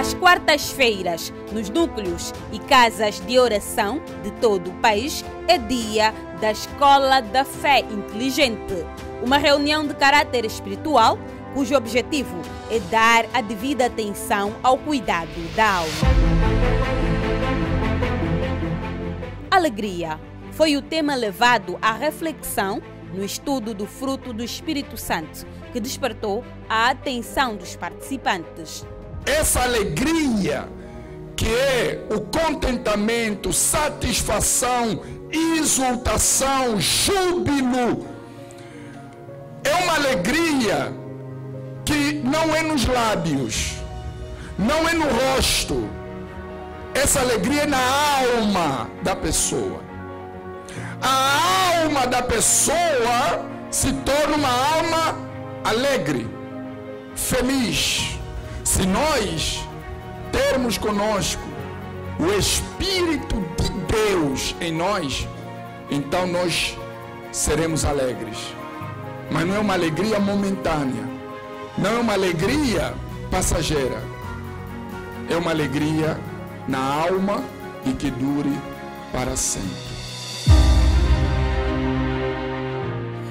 Às quartas-feiras, nos núcleos e casas de oração de todo o país, é dia da Escola da Fé Inteligente, uma reunião de caráter espiritual cujo objetivo é dar a devida atenção ao cuidado da alma. Alegria foi o tema levado à reflexão no estudo do fruto do Espírito Santo, que despertou a atenção dos participantes. Essa alegria que é o contentamento, satisfação, exultação, júbilo, é uma alegria que não é nos lábios, não é no rosto. Essa alegria é na alma da pessoa. A alma da pessoa se torna uma alma alegre, feliz. Se nós termos conosco o Espírito de Deus em nós, então nós seremos alegres. Mas não é uma alegria momentânea, não é uma alegria passageira, é uma alegria na alma e que dure para sempre.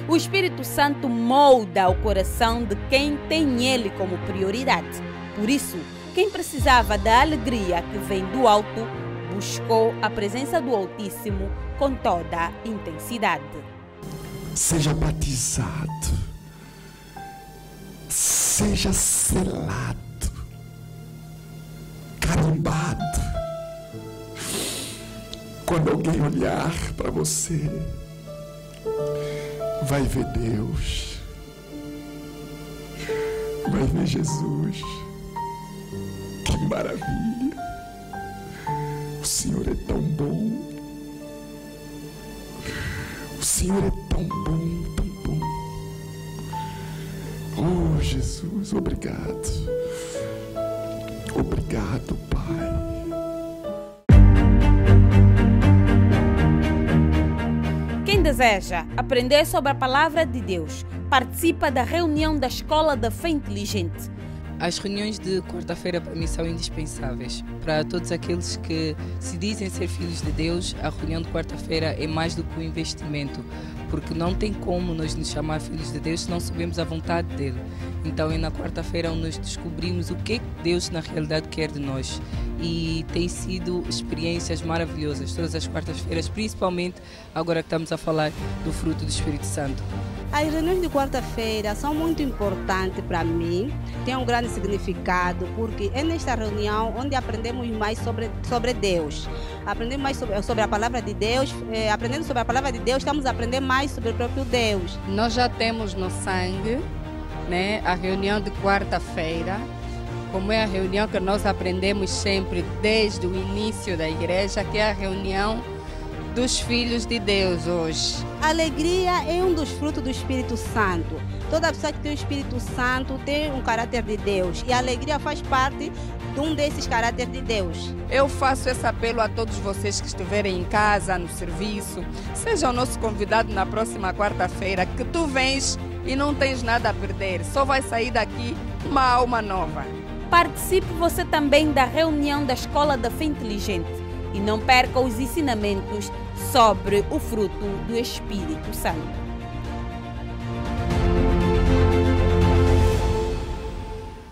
O Espírito Santo molda o coração de quem tem Ele como prioridade. Por isso, quem precisava da alegria que vem do alto, buscou a presença do Altíssimo com toda intensidade. Seja batizado, seja selado, carimbado. Quando alguém olhar para você, vai ver Deus, vai ver Jesus. Maravilha! O Senhor é tão bom, o Senhor é tão bom, tão bom. Oh Jesus, obrigado, obrigado, Pai. Quem deseja aprender sobre a palavra de Deus, participa da reunião da Escola da Fé Inteligente. As reuniões de quarta-feira para mim são indispensáveis. Para todos aqueles que se dizem ser filhos de Deus, a reunião de quarta-feira é mais do que um investimento, porque não tem como nós nos chamar filhos de Deus se não sabemos a vontade dele. Então é na quarta-feira onde nós descobrimos o que Deus na realidade quer de nós. E tem sido experiências maravilhosas todas as quartas-feiras, principalmente agora que estamos a falar do fruto do Espírito Santo. As reuniões de quarta-feira são muito importantes para mim, tem um grande significado, porque é nesta reunião onde aprendemos mais sobre, sobre Deus. Aprendemos mais sobre, sobre a palavra de Deus, eh, aprendendo sobre a palavra de Deus, estamos a aprender mais sobre o próprio Deus. Nós já temos no sangue né, a reunião de quarta-feira, como é a reunião que nós aprendemos sempre desde o início da igreja, que é a reunião dos filhos de Deus hoje. A alegria é um dos frutos do Espírito Santo. Toda pessoa que tem o Espírito Santo tem um caráter de Deus e a alegria faz parte de um desses caráteres de Deus. Eu faço esse apelo a todos vocês que estiverem em casa, no serviço, seja o nosso convidado na próxima quarta-feira, que tu vens e não tens nada a perder, só vai sair daqui uma alma nova. Participe você também da reunião da Escola da Fé Inteligente e não perca os ensinamentos sobre o fruto do Espírito Santo.